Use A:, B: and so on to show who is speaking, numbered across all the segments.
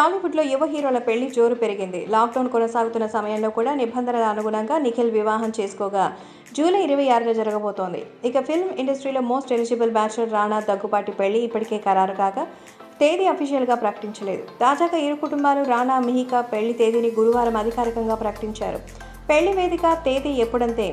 A: టాలీవుడ్లో యువ హీరోల పెళ్ళి జోరు పెరిగింది. లాక్డౌన్ కొనసాగుతున్న సమయంలో కూడా నిబంధనల అనుగుణంగా నిఖిల్ వివాహం చేసుకోగా జూలై ఇరవై ఆరున జరగబోతోంది. ఇక ఫిల్మ్ ఇండస్ట్రీలో most eligible bachelor Rana Daggubati పెళ్ళి ఇప్పటికే ఖరారు కాగా తేదీ అఫీషియల్గా ప్రకటించలేదు. తాజాగా ఇరు కుటుంబాలు రాణా మిహికా పెళ్ళి తేదీని గురువారం అధికారికంగా ప్రకటించారు. పెళ్ళి వేదిక తేదీ ఎప్పుడంతే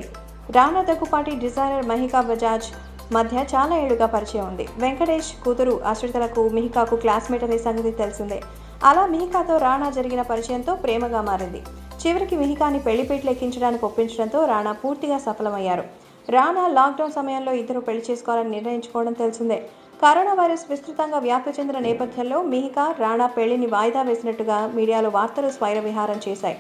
A: రాణా దగ్గుపాటి డిజైనర్ మహికా బజాజ్ మధ్య చాలా ఏళ్ళుగా పరిచయం ఉంది. వెంకటేష్ కూతురు అశ్రితలకు మిహికాకు క్లాస్మేట్ అనే సంగతి తెలిసిందే. అలా మిహికాతో రాణా జరిగిన పరిచయంతో ప్రేమగా మారింది. చివరికి మిహికాని పెళ్ళిపీటలు ఎక్కించడానికి ఒప్పించడంతో రాణా పూర్తిగా సఫలమయ్యారు. రాణా లాక్డౌన్ సమయంలో ఇద్దరు పెళ్ళి చేసుకోవాలని నిర్ణయించుకోవడం తెలిసిందే. కరోనా వైరస్ విస్తృతంగా వ్యాప్తి చెందిన నేపథ్యంలో మిహికా రాణా పెళ్ళిని వాయిదా వేసినట్టుగా మీడియాలో వార్తలు స్వైర విహారం చేశాయి.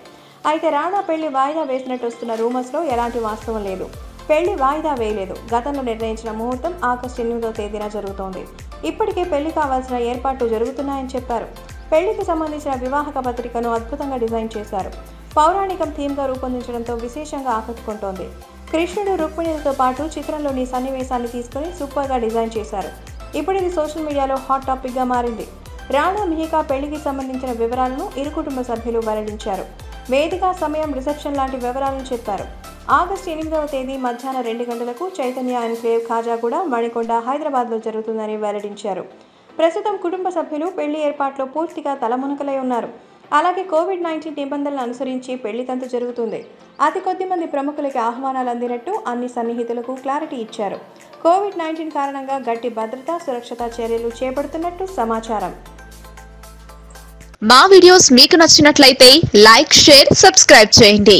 A: అయితే రాణా పెళ్ళి వాయిదా వేసినట్టు వస్తున్న రూమర్స్లో ఎలాంటి వాస్తవం లేదు. పెళ్ళి వాయిదా వేయలేదు. గతంలో నిర్ణయించిన ముహూర్తం ఆగస్టు ఎనిమిదో తేదీన జరుగుతోంది. ఇప్పటికే పెళ్ళి కావాల్సిన ఏర్పాట్లు జరుగుతున్నాయని చెప్పారు. పెళ్ళికి సంబంధించిన వివాహక పత్రికను అద్భుతంగా డిజైన్ చేశారు. పౌరాణికం థీమ్గా రూపొందించడంతో విశేషంగా ఆకట్టుకుంటోంది. కృష్ణుడు రుక్మిణులతో పాటు చిత్రంలోని సన్నివేశాన్ని తీసుకుని సూపర్గా డిజైన్ చేశారు. ఇప్పుడు ఇది సోషల్ మీడియాలో హాట్ టాపిక్గా మారింది. రాణా మిహికా పెళ్ళికి సంబంధించిన వివరాలను ఇరు కుటుంబ సభ్యులు వెల్లడించారు. వేదిక సమయం రిసెప్షన్ లాంటి వివరాలను చెప్పారు. ఆగస్టు ఎనిమిదవ తేదీ మధ్యాహ్నం రెండు గంటలకు చైతన్య ఎన్క్లేవ్ కూడా మణికొండ హైదరాబాద్లో జరుగుతుందని వెల్లడించారు. ప్రస్తుతం కుటుంబ సభ్యులు పెళ్ళి ఏర్పాట్లో పూర్తిగా తలమునకలై ఉన్నారు. అలాగే కోవిడ్ నైన్టీన్ నిబంధనలు అనుసరించి పెళ్ళి తంతు జరుగుతుంది. అతి కొద్ది మంది ప్రముఖులకి ఆహ్వానాలు అందినట్టు అన్ని సన్నిహితులకు క్లారిటీ ఇచ్చారు. కోవిడ్ నైన్టీన్ కారణంగా గట్టి భద్రతా సురక్షతా చర్యలు చేపడుతున్నట్టు సమాచారం.
B: మా వీడియోస్ మీకు నచ్చినట్లయితే లైక్ షేర్ సబ్స్క్రైబ్ చేయండి.